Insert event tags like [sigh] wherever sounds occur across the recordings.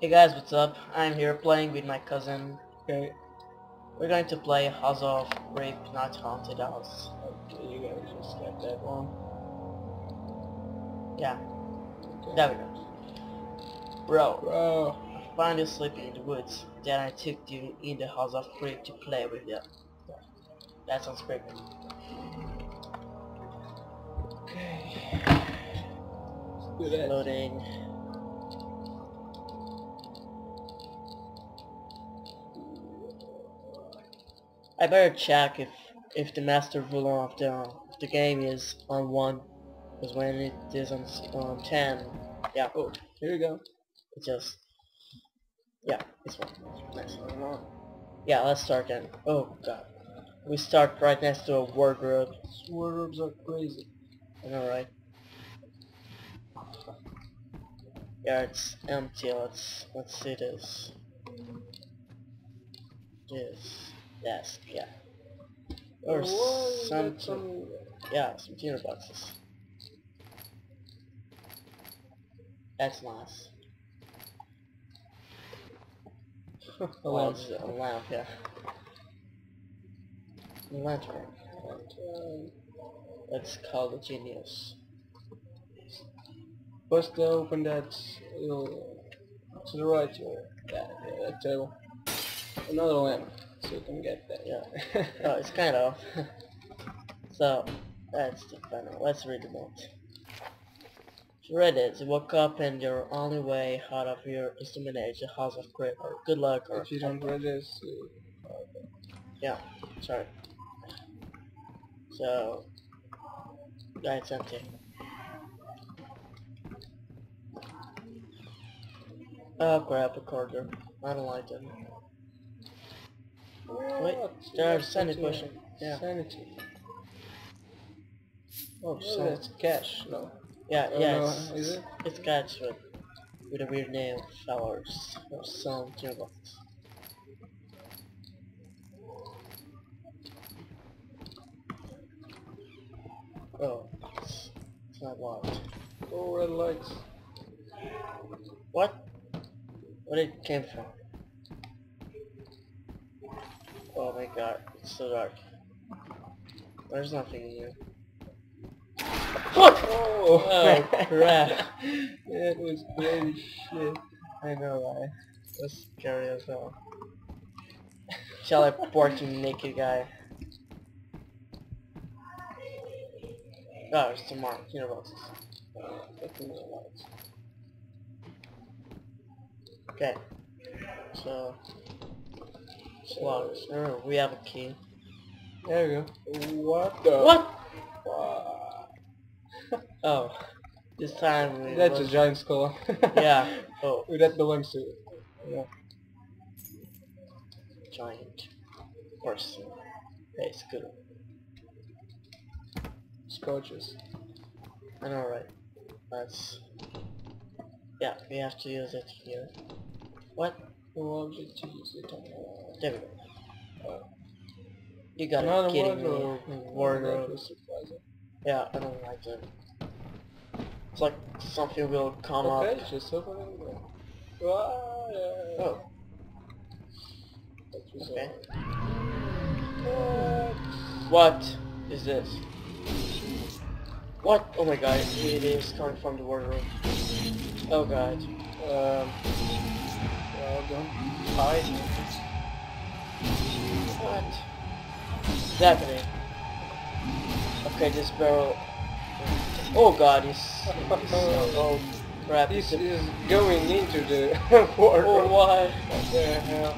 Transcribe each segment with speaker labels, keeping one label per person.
Speaker 1: Hey guys, what's up? I'm here playing with my cousin.
Speaker 2: Okay,
Speaker 1: We're going to play House of Creep Not Haunted House.
Speaker 2: okay, you guys just got that one.
Speaker 1: Yeah,
Speaker 2: Okay.
Speaker 1: there we go. Bro,
Speaker 2: Bro,
Speaker 1: I found you sleeping in the woods. Then I took you in the House of Creep to play with you. That sounds great.
Speaker 2: okay.
Speaker 1: Loading. I better check if if the master ruler of the the game is on one, because when it is on on ten, yeah,
Speaker 2: Oh, here we go.
Speaker 1: it just yeah, it's one. Nice. Yeah, let's start then. Oh god, we start right next to a wardrobe.
Speaker 2: Wardrobes are crazy.
Speaker 1: Know, right? Yeah, it's empty. Let's let's see this. This desk, yeah. Or
Speaker 2: you
Speaker 1: some, yeah, some tinderboxes. That's nice.
Speaker 2: A
Speaker 1: Oh,
Speaker 2: lamp.
Speaker 1: it's a lamp, yeah. Lantern.
Speaker 2: Um,
Speaker 1: Let's call the genius.
Speaker 2: Bust open that little... To the right, here. Yeah, yeah, that table. Another lamp, so you can get that.
Speaker 1: Yeah. [laughs] oh, it's kind of. [laughs] so, that's the final. Let's read the note. Read it. You woke up and your only way out of here is to manage the House of Creep or good luck or...
Speaker 2: If you don't read this, you...
Speaker 1: Yeah, sorry. So, that's empty. Oh crap, a corridor. I don't like them. Wait,
Speaker 2: That's
Speaker 1: sanity potion. Yeah.
Speaker 2: Sanity.
Speaker 1: Oh, so
Speaker 2: that's cash, no.
Speaker 1: Yeah,
Speaker 2: Oh,
Speaker 1: yeah, it's,
Speaker 2: it?
Speaker 1: it's catch with, with a weird name, flowers, or some gearbox. Oh, it's, it's not locked.
Speaker 2: Oh, red lights.
Speaker 1: What? Where did it came from? Oh my god, it's so dark. There's nothing in here.
Speaker 2: Oh,
Speaker 1: Oh, crap.
Speaker 2: Oh, [laughs] that was crazy shit.
Speaker 1: I know, right? That's scary as hell. Teleporting naked guy. Oh, more tinderboxes.
Speaker 2: Fucking.
Speaker 1: Okay. So, it's locked. Oh, we have a key.
Speaker 2: There we go. What the?
Speaker 1: What?
Speaker 2: fuck?
Speaker 1: Oh, this time we.
Speaker 2: That's a giant skull. [laughs]
Speaker 1: Yeah. Oh,
Speaker 2: Who that belongs to. Yeah.
Speaker 1: giant person. Hey, it's good.
Speaker 2: Scotches.
Speaker 1: I know, right? That's. Yeah, we have to use it here. What?
Speaker 2: To use it on?
Speaker 1: There we go.
Speaker 2: Oh.
Speaker 1: You gotta
Speaker 2: Another
Speaker 1: kidding me.
Speaker 2: wardrobe.
Speaker 1: Wardrobe.
Speaker 2: That was surprising.
Speaker 1: Yeah, I don't like it. It's like something will come
Speaker 2: okay,
Speaker 1: up.
Speaker 2: just open it. go. Ah, yeah.
Speaker 1: Oh, okay. What is this? What? Oh my god, it is coming from the wardrobe. Oh god.
Speaker 2: Um, done.
Speaker 1: Hide. What? What's happening? Okay, this barrel... Oh god, he's... he's oh crap,
Speaker 2: This is going into the [laughs] water.
Speaker 1: Oh what?
Speaker 2: What the hell?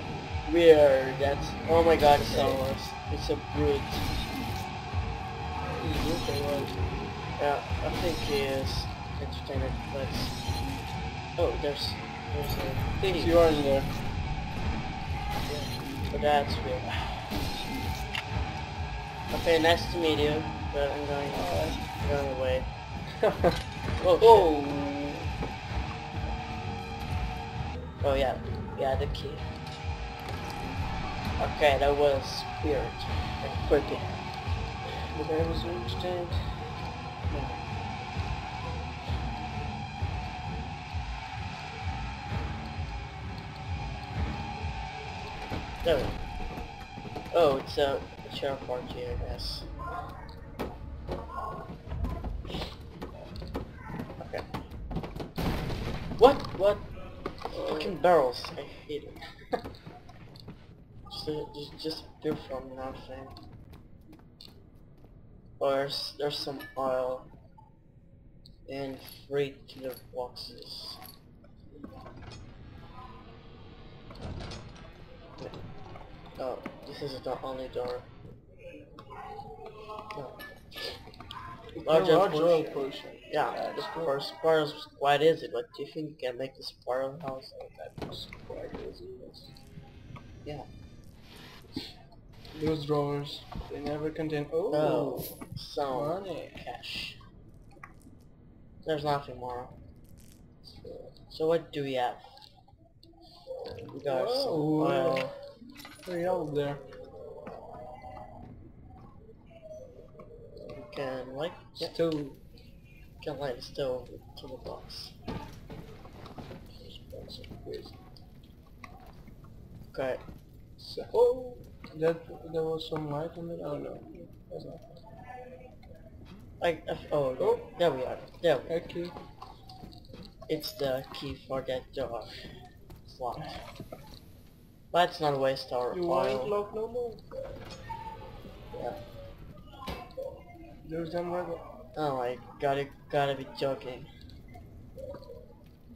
Speaker 1: Weird, that's... Oh my god, it's almost... It's a brute.
Speaker 2: He's looking right.
Speaker 1: Yeah, I think he is entertained, but... Oh, there's... There's a
Speaker 2: you are in there.
Speaker 1: So that's weird. Okay, nice to meet you, but I'm going, away. I'm going away. [laughs] Oh,
Speaker 2: oh.
Speaker 1: oh yeah, yeah, the key. Okay, that was weird and creepy. But I was understand. There go. Oh, it's a sheriff party, I guess. Okay. What? What? Fucking barrels. I hate it. [laughs] just, uh, just, just do from nothing. Or there's, there's some oil. And three killer boxes. Oh, this is the only door. No. Large
Speaker 2: large
Speaker 1: oil potion. Yeah,
Speaker 2: Yeah,
Speaker 1: this
Speaker 2: cool.
Speaker 1: for spirals is quite easy, but do you think you can make the spiral house?
Speaker 2: Oh, that was quite easy, yes.
Speaker 1: Yeah.
Speaker 2: Those drawers, they never contain. Oh,
Speaker 1: Oh, some
Speaker 2: money.
Speaker 1: cash. There's nothing more. So, so what do we have? We got some oil.
Speaker 2: Very old there.
Speaker 1: We can light, yeah,
Speaker 2: Stove.
Speaker 1: can light stove to the box. Okay.
Speaker 2: So, oh, that there was some light in it. Oh no, that's not.
Speaker 1: I, I oh,
Speaker 2: Oh.
Speaker 1: there we are. There we are.
Speaker 2: Okay.
Speaker 1: It's the key for that door. It's locked. Let's not waste our
Speaker 2: You
Speaker 1: oil.
Speaker 2: locked no more.
Speaker 1: Yeah.
Speaker 2: There's them right.
Speaker 1: Oh my you gotta be joking.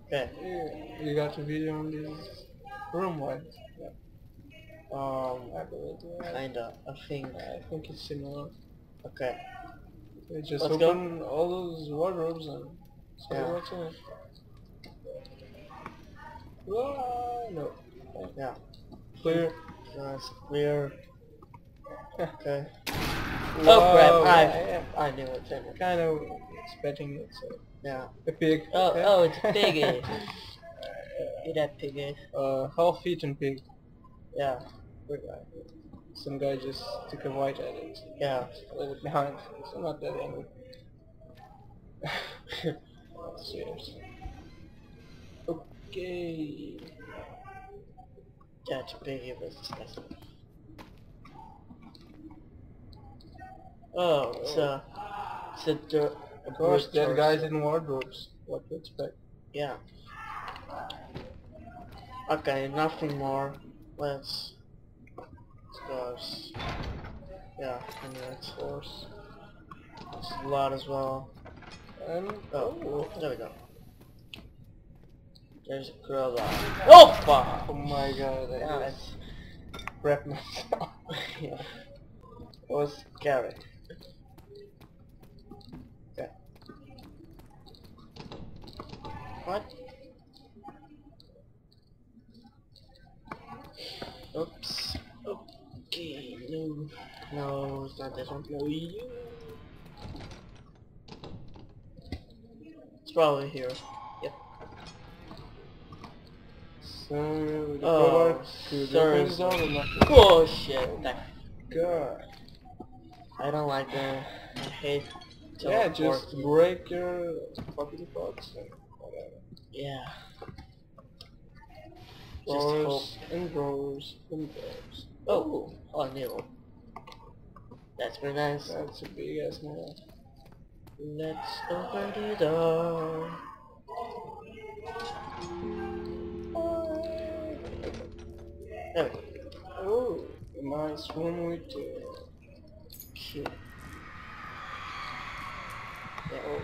Speaker 1: Okay.
Speaker 2: Yeah, you got the video on this room light. Yeah,
Speaker 1: Um,
Speaker 2: I believe. Yeah.
Speaker 1: kinda. I think.
Speaker 2: I think it's similar.
Speaker 1: Okay.
Speaker 2: They just
Speaker 1: Let's go.
Speaker 2: open all those wardrobes and see
Speaker 1: Yeah.
Speaker 2: what's in it. Ah, no.
Speaker 1: Yeah.
Speaker 2: Clear.
Speaker 1: That's clear. Okay.
Speaker 2: Wow,
Speaker 1: Oh crap! I I knew it.
Speaker 2: Kind of expecting it. So
Speaker 1: Yeah.
Speaker 2: a pig.
Speaker 1: Oh
Speaker 2: okay.
Speaker 1: oh, it's a piggy. [laughs] Get that piggy.
Speaker 2: uh, half-eaten pig.
Speaker 1: Yeah.
Speaker 2: Some guy just took a bite at it.
Speaker 1: Yeah.
Speaker 2: Leave it behind. So not that angry. [laughs] Cheers. Okay.
Speaker 1: That piggy was disgusting. Oh, it's uh, a it's a.
Speaker 2: Of course, that guy's in wardrobes. What to expect?
Speaker 1: Yeah. Okay, nothing more. Let's. Let's go. Yeah, and that's
Speaker 2: Of course.
Speaker 1: it's a lot as well.
Speaker 2: And
Speaker 1: Oh,
Speaker 2: oh,
Speaker 1: there we go. There's a crowbar. Oh
Speaker 2: oh my god, I [laughs]
Speaker 1: Yeah,
Speaker 2: just wrapped myself.
Speaker 1: yeah. It was scary. Okay. What? Oops. Okay, no. No, it's not this one. No, you. It's probably here. Yep.
Speaker 2: So the Uh,
Speaker 1: oh,
Speaker 2: crowbar to
Speaker 1: sorry.
Speaker 2: open door and nothing.
Speaker 1: Oh
Speaker 2: God.
Speaker 1: I don't like that. I hate
Speaker 2: Yeah, just break your fucking pots and whatever.
Speaker 1: Yeah. Just hope.
Speaker 2: and drawers and drawers.
Speaker 1: Oh, oh, new. That's very nice.
Speaker 2: That's a big ass nail.
Speaker 1: Let's open the door. We.
Speaker 2: Oh, nice uh, shit. Yeah, oh.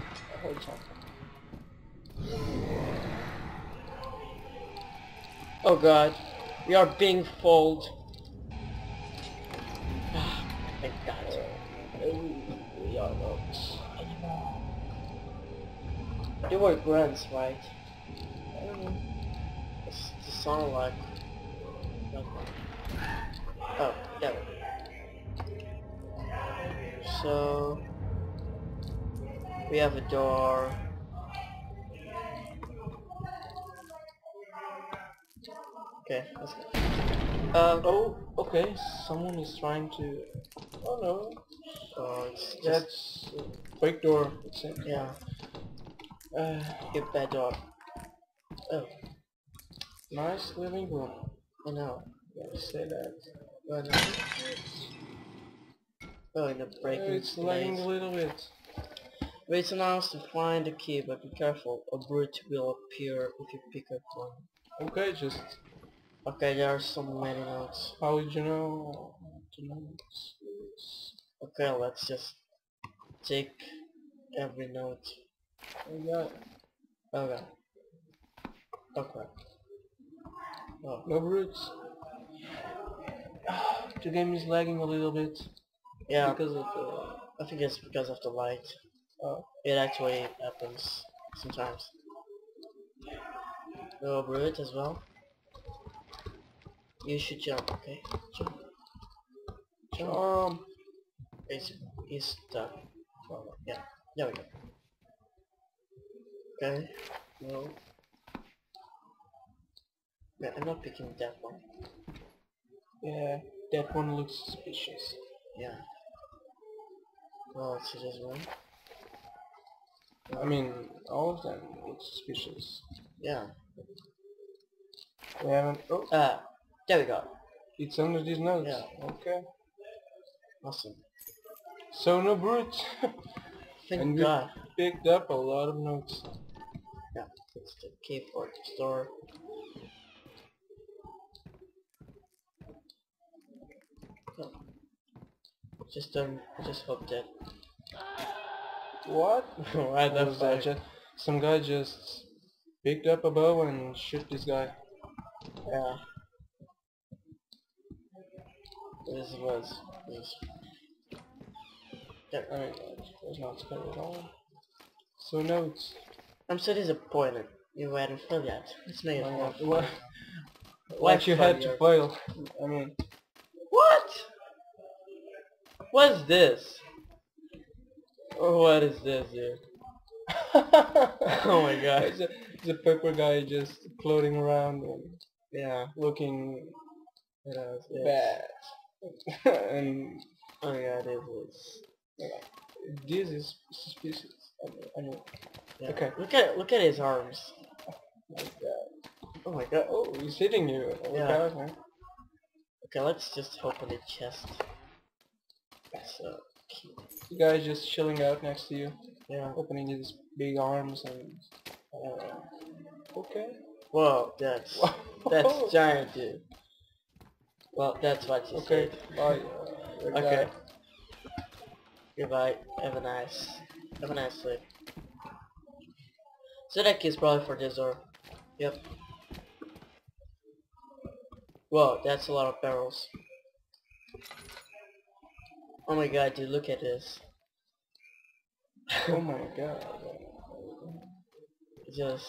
Speaker 1: Oh god, we are being fooled. Thank God.
Speaker 2: Oh, we are not. anymore.
Speaker 1: They were grunts, right?
Speaker 2: I don't know.
Speaker 1: It's, it sound like... So... We have a door. Okay, let's go. Uh,
Speaker 2: Oh, okay, someone is trying to... Oh no,
Speaker 1: so it's just...
Speaker 2: that's uh, break door. It's in.
Speaker 1: Yeah,
Speaker 2: Uh,
Speaker 1: get that door. Oh,
Speaker 2: nice living room.
Speaker 1: I know.
Speaker 2: Don't say that.
Speaker 1: But, oh, in the breaking
Speaker 2: It's lagging a little bit.
Speaker 1: Wait announced to find the key, but be careful. A brute will appear if you pick up one.
Speaker 2: Okay, just
Speaker 1: Okay, there are so many notes.
Speaker 2: how would you know? to
Speaker 1: Okay, let's just take every note.
Speaker 2: Okay.
Speaker 1: Okay. Okay. Oh,
Speaker 2: No brutes. [sighs] The game is lagging a little bit
Speaker 1: yeah,
Speaker 2: because of the.
Speaker 1: I think it's because of the light.
Speaker 2: Oh.
Speaker 1: It actually happens sometimes. No brute as well. You should jump, okay? Jump. Jump.
Speaker 2: Um.
Speaker 1: He's, he's stuck. Oh, yeah, there we go. Okay. No. Yeah, I'm not picking that one.
Speaker 2: Yeah, that one looks suspicious.
Speaker 1: Yeah. Well, let's see this one.
Speaker 2: I mean, all of them look suspicious.
Speaker 1: Yeah.
Speaker 2: We haven't. Oh,
Speaker 1: Ah, there we go.
Speaker 2: it's under these notes.
Speaker 1: Yeah.
Speaker 2: Okay.
Speaker 1: Awesome.
Speaker 2: So no brutes. [laughs]
Speaker 1: Thank
Speaker 2: And we-
Speaker 1: God.
Speaker 2: Picked up a lot of notes.
Speaker 1: Yeah, it's the key for the store. Just um, just hope that.
Speaker 2: What? [laughs]
Speaker 1: right
Speaker 2: What was that? Just, some guy just picked up a bow and shoot this guy.
Speaker 1: Yeah. This was this. Yeah.
Speaker 2: I mean, that's not scary at all. So notes.
Speaker 1: I'm so disappointed. You hadn't filled yet. Let's make it
Speaker 2: Uh,
Speaker 1: more
Speaker 2: what? you had to fail. I mean?
Speaker 1: What's this? Oh, what is this, dude? [laughs]
Speaker 2: oh
Speaker 1: my God.
Speaker 2: It's a, it's a pepper guy just floating around and
Speaker 1: Yeah.
Speaker 2: looking
Speaker 1: It is. it's-
Speaker 2: bad. [laughs] and
Speaker 1: Oh yeah, it is.
Speaker 2: this is suspicious. I mean, I mean
Speaker 1: Yeah.
Speaker 2: Okay.
Speaker 1: Look at look at his arms.
Speaker 2: Oh like that.
Speaker 1: Oh my god.
Speaker 2: Oh, he's hitting you. Oh look
Speaker 1: Yeah. Okay, let's just open the chest. So cute.
Speaker 2: The guy's just chilling out next to you,
Speaker 1: Yeah.
Speaker 2: opening his big arms and. Uh, okay.
Speaker 1: Whoa, that's that's [laughs] giant, dude. Well, that's what you
Speaker 2: Okay.
Speaker 1: said.
Speaker 2: Bye. Uh,
Speaker 1: Okay. Goodbye. Have a nice, have a nice sleep. So that key's probably for this door. Yep. Whoa, that's a lot of barrels. Oh my god, dude, look at this.
Speaker 2: Oh my god.
Speaker 1: It just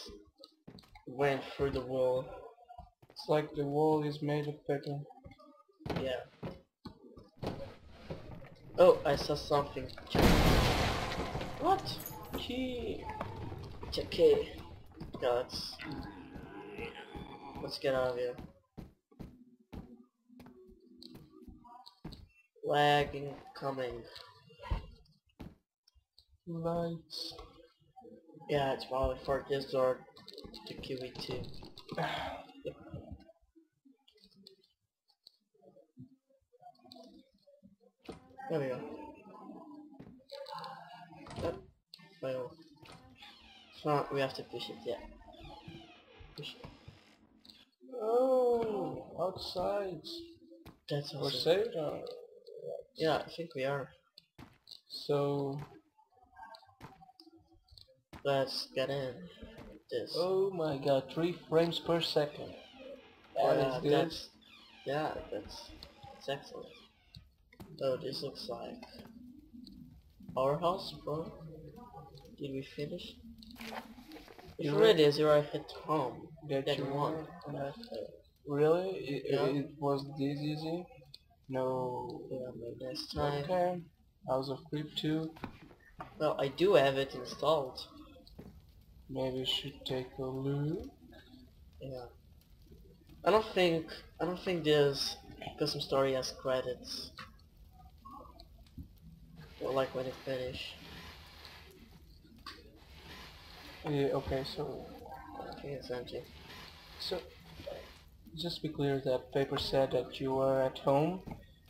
Speaker 1: went through the wall.
Speaker 2: It's like the wall is made of paper.
Speaker 1: Yeah. Oh, I saw something. What?
Speaker 2: Key.
Speaker 1: It's okay. Yeah, let's let's get out of here. Lagging coming.
Speaker 2: Lights.
Speaker 1: Yeah, it's probably for this door to Kiwi too. There we go. Yep. Fail. So we have to push it, yeah. Push it.
Speaker 2: Oh, outside.
Speaker 1: That's
Speaker 2: We're
Speaker 1: awesome.
Speaker 2: saved. Uh,
Speaker 1: Yeah, I think we are.
Speaker 2: so,
Speaker 1: Let's get in. This.
Speaker 2: oh my god, three frames per second. That
Speaker 1: yeah,
Speaker 2: is good.
Speaker 1: that's yeah, that's that's excellent. Oh, this looks like our house, bro. Did we finish?
Speaker 2: You
Speaker 1: you read this, home.
Speaker 2: That
Speaker 1: That
Speaker 2: you
Speaker 1: one.
Speaker 2: want? Really? It,
Speaker 1: Yeah.
Speaker 2: it was this easy? No.
Speaker 1: yeah, maybe next time.
Speaker 2: Okay. House of Creep 2.
Speaker 1: Well, I do have it installed.
Speaker 2: Maybe we should take a look.
Speaker 1: Yeah. I don't think I don't think this custom story has credits. Well, like when it finish.
Speaker 2: Yeah, okay, so
Speaker 1: think it's empty.
Speaker 2: so just be clear that paper said that you were at home.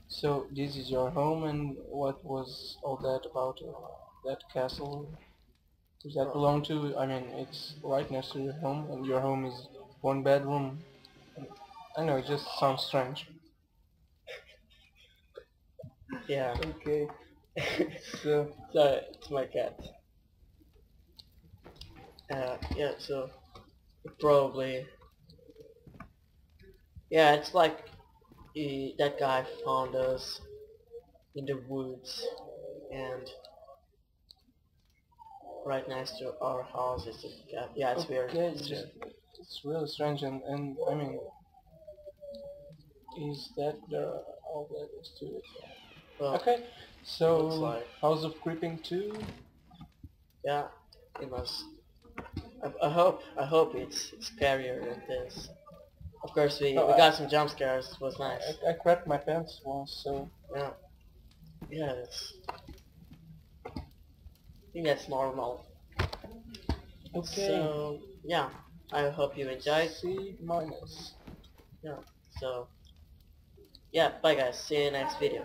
Speaker 2: So this is your home, and what was all that about uh, that castle? Does that belong to? I mean, it's right next to your home, and your home is one bedroom. I know it just sounds strange. [laughs]
Speaker 1: Yeah.
Speaker 2: Okay. [laughs] so [laughs]
Speaker 1: Sorry, it's my cat. Uh, yeah, so probably. Yeah, it's like he, that guy found us in the woods, and right next to our house is a cat. Yeah, it's weird.
Speaker 2: Okay,
Speaker 1: It's
Speaker 2: it's,
Speaker 1: just,
Speaker 2: it's really strange, and, and I mean, is that there all that is to it?
Speaker 1: well,
Speaker 2: Okay, so
Speaker 1: like-
Speaker 2: House of Creeping 2.
Speaker 1: yeah, it must. I, I hope. I hope it's scarier than this. Of course, we,
Speaker 2: No,
Speaker 1: we
Speaker 2: I-
Speaker 1: got some jump scares. It was nice.
Speaker 2: I, I cracked my pants once, so
Speaker 1: Yeah. Yeah, it's... I think that's normal.
Speaker 2: okay.
Speaker 1: So, yeah. I hope you enjoyed.
Speaker 2: C minus.
Speaker 1: Yeah, so, yeah, bye guys. See you in the next video.